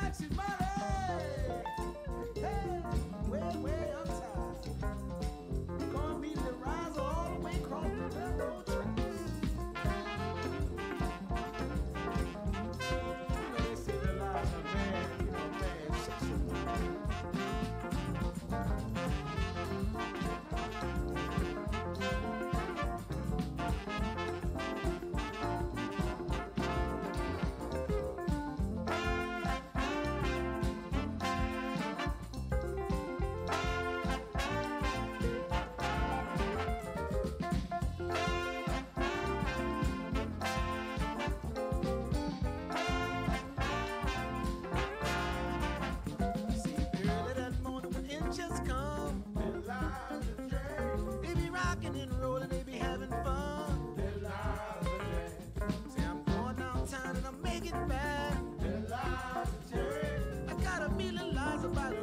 taxi money. Rocking and rolling, they be having fun. They lies the train. See, I'm going downtown and I'm making back. They lies the train. I got a million lies about.